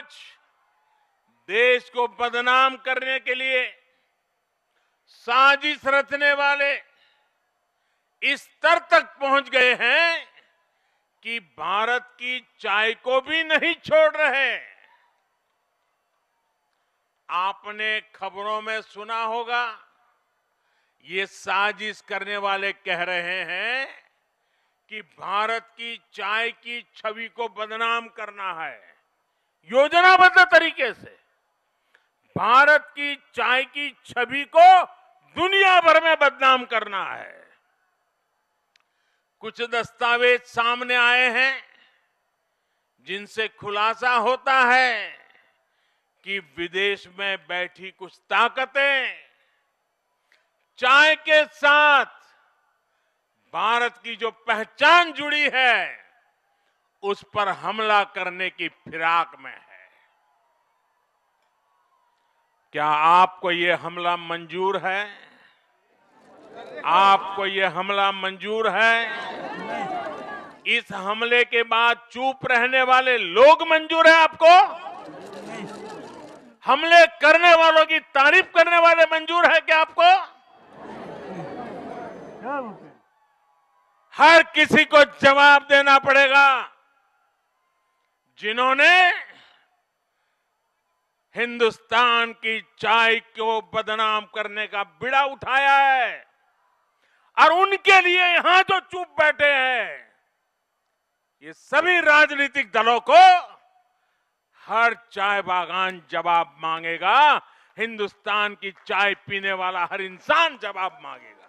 आज देश को बदनाम करने के लिए साजिश रचने वाले इस स्तर तक पहुँच गए हैं कि भारत की चाय को भी नहीं छोड़ रहे। आपने खबरों में सुना होगा, ये साजिश करने वाले कह रहे हैं कि भारत की चाय की छवि को बदनाम करना है। योजनाबद्ध तरीके से भारत की चाय की छवि को दुनिया भर में बदनाम करना है। कुछ दस्तावेज़ सामने आए हैं जिनसे खुलासा होता है कि विदेश में बैठी कुछ ताकतें चाय के साथ भारत की जो पहचान जुड़ी है उस पर हमला करने की फिराक में है। क्या आपको ये हमला मंजूर है? आपको ये हमला मंजूर है? इस हमले के बाद चुप रहने वाले लोग मंजूर है आपको? हमले करने वालों की तारीफ़ करने वाले मंजूर है क्या आपको? हर किसी को जवाब देना पड़ेगा। जिन्होंने हिंदुस्तान की चाय को बदनाम करने का बिड़ा उठाया है और उनके लिए यहाँ जो चुप बैठे हैं, ये सभी राजनीतिक दलों को हर चाय बागान जवाब मांगेगा, हिंदुस्तान की चाय पीने वाला हर इंसान जवाब मांगेगा।